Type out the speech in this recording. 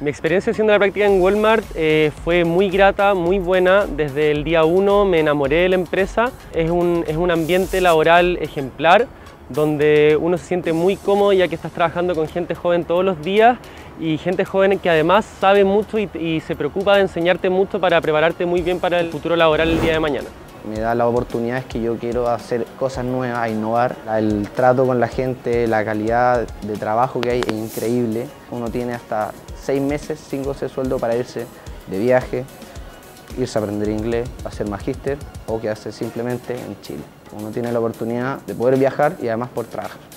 Mi experiencia haciendo la práctica en Walmart eh, fue muy grata, muy buena. Desde el día uno me enamoré de la empresa. Es un, es un ambiente laboral ejemplar donde uno se siente muy cómodo ya que estás trabajando con gente joven todos los días y gente joven que además sabe mucho y, y se preocupa de enseñarte mucho para prepararte muy bien para el futuro laboral el día de mañana me da las oportunidades que yo quiero hacer cosas nuevas, innovar. El trato con la gente, la calidad de trabajo que hay es increíble. Uno tiene hasta seis meses sin goce sueldo para irse de viaje, irse a aprender inglés, hacer magíster o quedarse simplemente en Chile. Uno tiene la oportunidad de poder viajar y además por trabajar.